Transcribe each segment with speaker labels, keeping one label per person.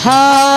Speaker 1: Ha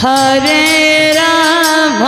Speaker 1: Hare Ram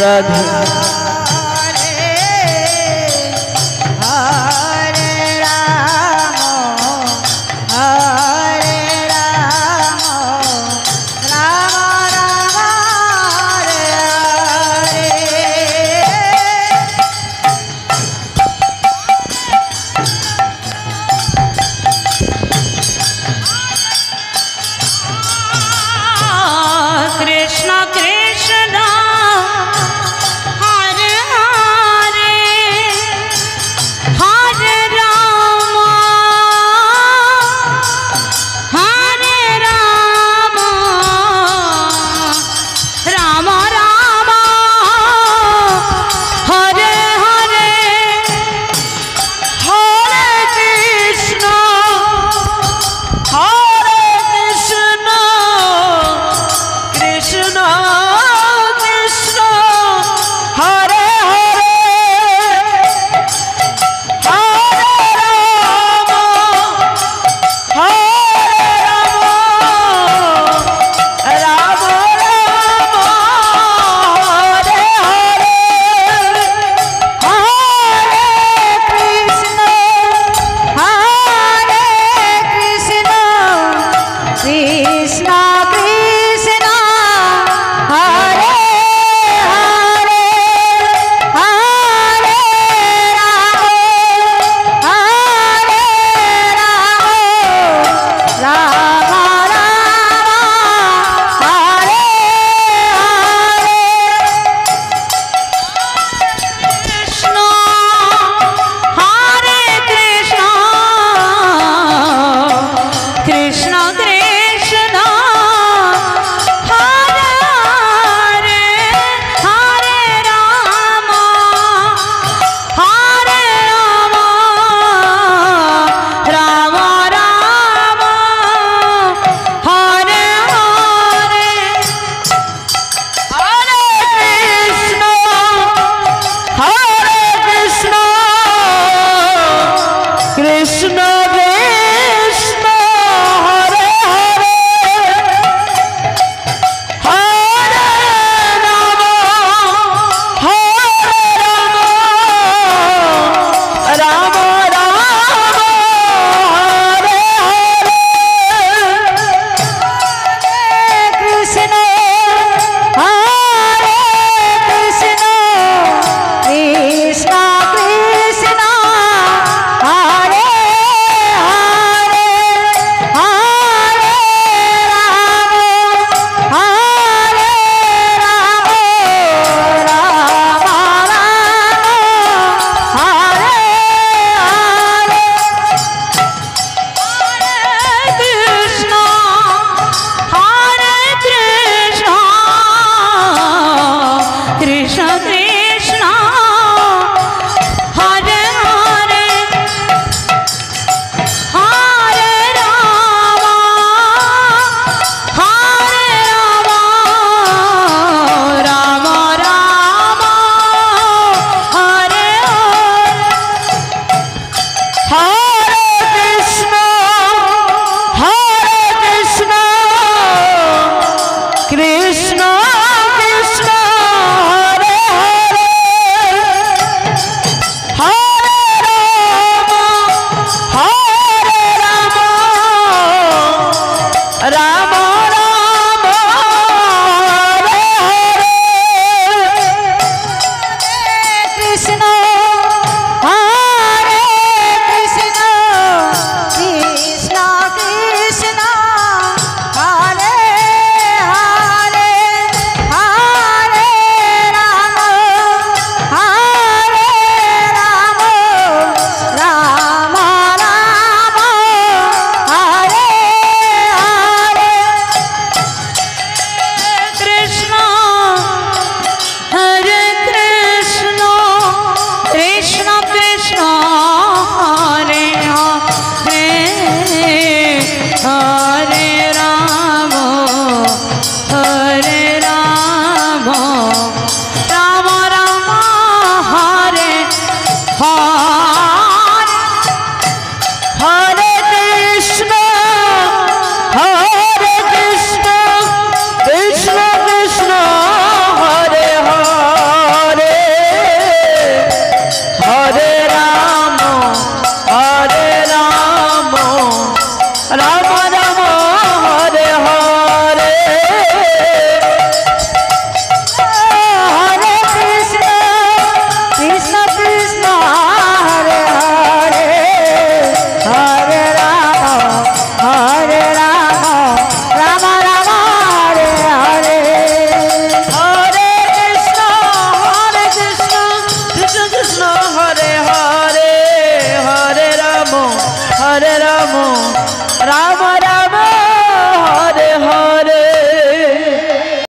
Speaker 1: Radha. Ra